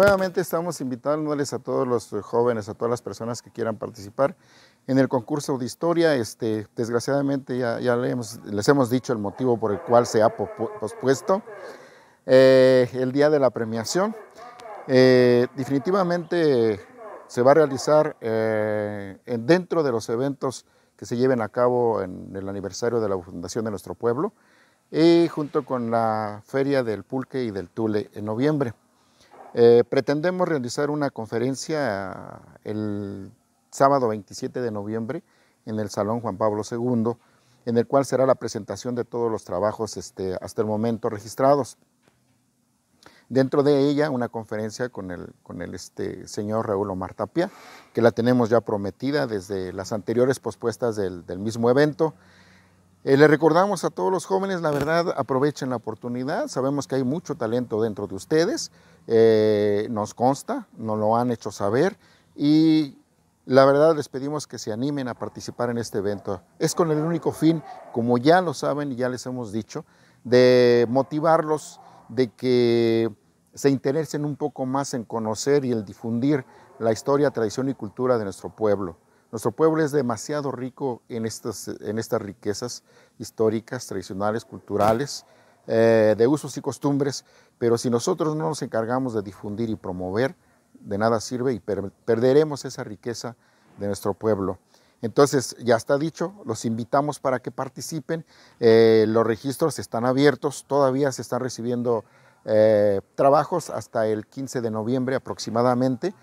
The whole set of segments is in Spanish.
nuevamente estamos invitándoles a todos los jóvenes, a todas las personas que quieran participar en el concurso de historia. Este, desgraciadamente ya, les hemos dicho el motivo por el cual se ha pospuesto eh, el día de la premiación. Eh, definitivamente se va a realizar eh, dentro de los eventos que se lleven a cabo en el aniversario de la fundación de nuestro pueblo y junto con la Feria del Pulque y del Tule en noviembre. Eh, pretendemos realizar una conferencia el sábado 27 de noviembre en el Salón Juan Pablo II, en el cual será la presentación de todos los trabajos este, hasta el momento registrados. Dentro de ella, una conferencia con el, con el este, señor Raúl Omar Tapia, que la tenemos ya prometida desde las anteriores pospuestas del, del mismo evento. Eh, le recordamos a todos los jóvenes, la verdad, aprovechen la oportunidad. Sabemos que hay mucho talento dentro de ustedes, eh, nos consta, nos lo han hecho saber y la verdad les pedimos que se animen a participar en este evento. Es con el único fin, como ya lo saben y ya les hemos dicho, de motivarlos, de que se interesen un poco más en conocer y el difundir la historia, tradición y cultura de nuestro pueblo. Nuestro pueblo es demasiado rico en estas, en estas riquezas históricas, tradicionales, culturales, eh, de usos y costumbres, pero si nosotros no nos encargamos de difundir y promover, de nada sirve y perderemos esa riqueza de nuestro pueblo. Entonces, ya está dicho, los invitamos para que participen. Eh, los registros están abiertos, todavía se están recibiendo eh, trabajos hasta el 15 de noviembre aproximadamente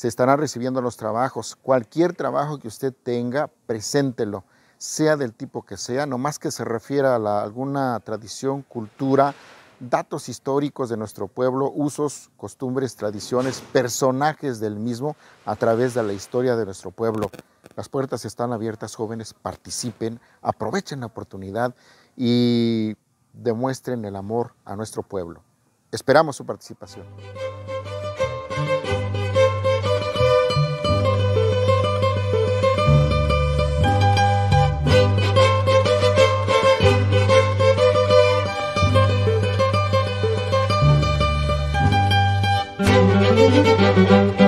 se estarán recibiendo los trabajos. Cualquier trabajo que usted tenga, preséntelo, sea del tipo que sea, no más que se refiera a alguna tradición, cultura, datos históricos de nuestro pueblo, usos, costumbres, tradiciones, personajes del mismo a través de la historia de nuestro pueblo. Las puertas están abiertas, jóvenes, participen, aprovechen la oportunidad y demuestren el amor a nuestro pueblo. Esperamos su participación. thank you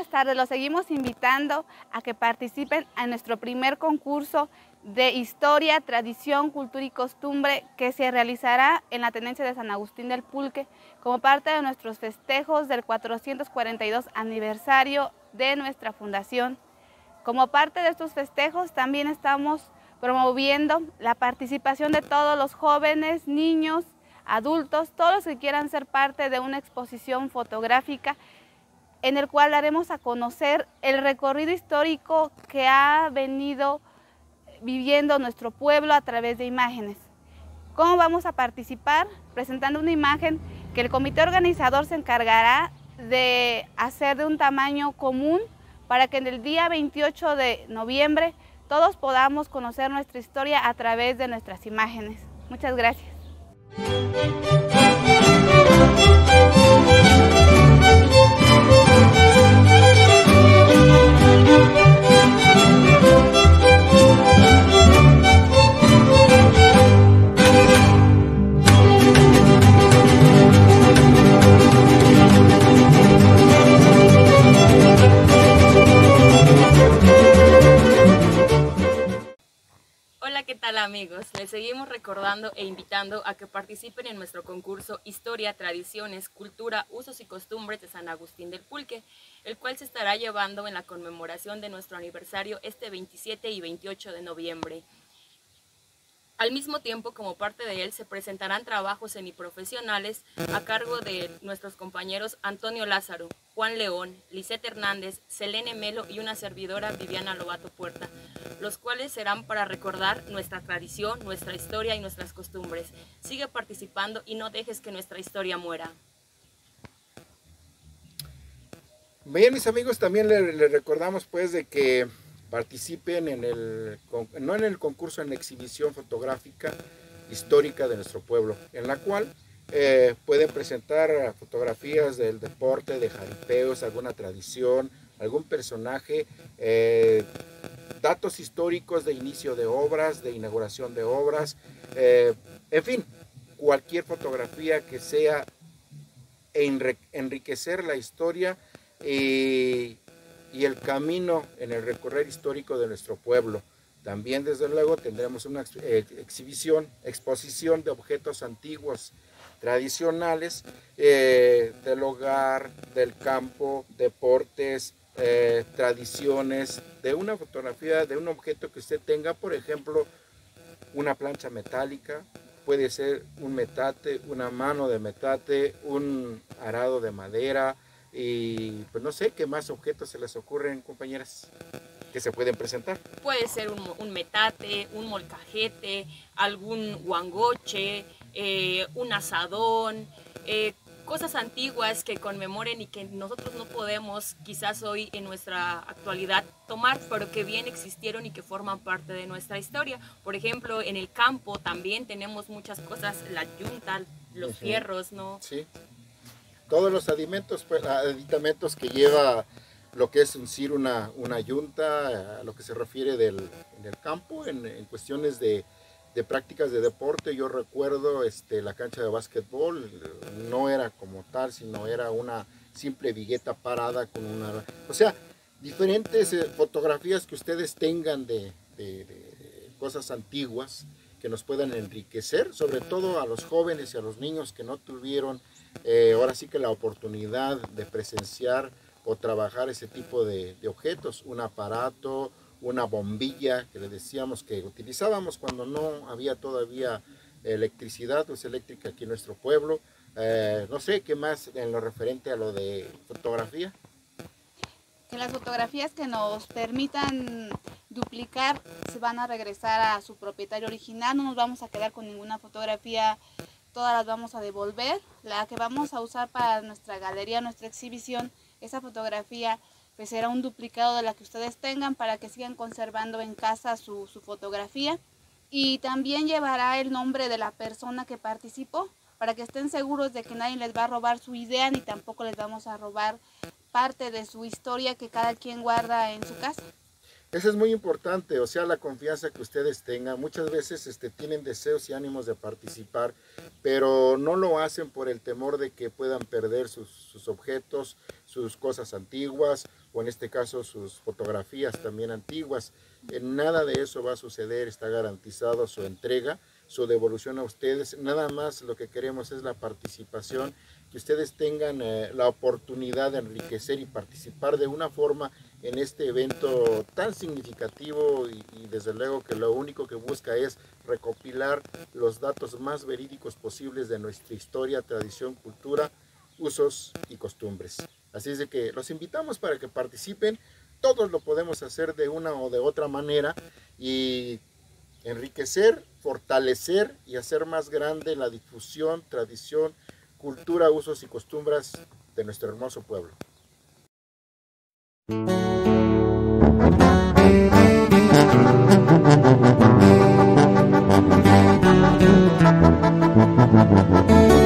buenas tardes. Los seguimos invitando a que participen en nuestro primer concurso de historia, tradición, cultura y costumbre que se realizará en la tenencia de San Agustín del Pulque como parte de nuestros festejos del 442 aniversario de nuestra fundación. Como parte de estos festejos también estamos promoviendo la participación de todos los jóvenes, niños, adultos, todos los que quieran ser parte de una exposición fotográfica en el cual daremos a conocer el recorrido histórico que ha venido viviendo nuestro pueblo a través de imágenes. ¿Cómo vamos a participar? Presentando una imagen que el comité organizador se encargará de hacer de un tamaño común para que en el día 28 de noviembre todos podamos conocer nuestra historia a través de nuestras imágenes. Muchas gracias. Amigos? Les seguimos recordando e invitando a que participen en nuestro concurso Historia, Tradiciones, Cultura, Usos y Costumbres de San Agustín del Pulque, el cual se estará llevando en la conmemoración de nuestro aniversario este 27 y 28 de noviembre. Al mismo tiempo, como parte de él, se presentarán trabajos semiprofesionales a cargo de nuestros compañeros Antonio Lázaro, Juan León, Lisette Hernández, Selene Melo y una servidora Viviana Lobato Puerta, los cuales serán para recordar nuestra tradición, nuestra historia y nuestras costumbres. Sigue participando y no dejes que nuestra historia muera. Bien, mis amigos, también les recordamos pues de que participen en el, no en el concurso, en la exhibición fotográfica histórica de nuestro pueblo, en la cual eh, pueden presentar fotografías del deporte, de jaripeos, alguna tradición, algún personaje, eh, datos históricos de inicio de obras, de inauguración de obras, eh, en fin, cualquier fotografía que sea enriquecer la historia y, y el camino en el recorrer histórico de nuestro pueblo. También, desde luego, tendremos una exhibición, exposición de objetos antiguos tradicionales eh, del hogar, del campo, deportes, eh, tradiciones, de una fotografía, de un objeto que usted tenga, por ejemplo, una plancha metálica, puede ser un metate, una mano de metate, un arado de madera y pues no sé qué más objetos se les ocurren, compañeras que se pueden presentar. Puede ser un, metate, un molcajete, algún guangoche, eh, un asadón, eh, cosas antiguas que conmemoren y que nosotros no podemos quizás hoy en nuestra actualidad tomar, pero que bien existieron y que forman parte de nuestra historia. Por ejemplo, en el campo también tenemos muchas cosas, la yunta, los fierros, ¿no? Sí. Todos los pues, aditamentos que lleva lo que es decir una, una yunta, a lo que se refiere del, en campo, en, en cuestiones de, de, prácticas de deporte. Yo recuerdo este, la cancha de básquetbol, no era como tal, sino era una simple vigueta parada con una... O sea, diferentes eh, fotografías que ustedes tengan de, de, cosas antiguas que nos puedan enriquecer, sobre todo a los jóvenes y a los niños que no tuvieron eh, ahora sí que la oportunidad de presenciar o trabajar ese tipo de, objetos, un aparato, una bombilla que le decíamos que utilizábamos cuando no había todavía electricidad, luz eléctrica aquí en nuestro pueblo. Eh, no sé, ¿qué más en lo referente a lo de fotografía? Que las fotografías que nos permitan duplicar se van a regresar a su propietario original, no nos vamos a quedar con ninguna fotografía, todas las vamos a devolver. La que vamos a usar para nuestra galería, nuestra exhibición, esa fotografía pues será un duplicado de la que ustedes tengan para que sigan conservando en casa su, fotografía y también llevará el nombre de la persona que participó para que estén seguros de que nadie les va a robar su idea ni tampoco les vamos a robar parte de su historia que cada quien guarda en su casa. Eso es muy importante, o sea, la confianza que ustedes tengan. Muchas veces este, tienen deseos y ánimos de participar, pero no lo hacen por el temor de que puedan perder sus, sus objetos, sus cosas antiguas, o en este caso sus fotografías también antiguas. En nada de eso va a suceder, está garantizado su entrega, su devolución a ustedes. Nada más lo que queremos es la participación, que ustedes tengan eh, la oportunidad de enriquecer y participar de una forma en este evento tan significativo y, desde luego que lo único que busca es recopilar los datos más verídicos posibles de nuestra historia, tradición, cultura, usos y costumbres. Así es de que los invitamos para que participen. Todos lo podemos hacer de una o de otra manera y enriquecer, fortalecer y hacer más grande la difusión, tradición, cultura, usos y costumbres de nuestro hermoso pueblo. Música